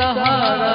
सहारा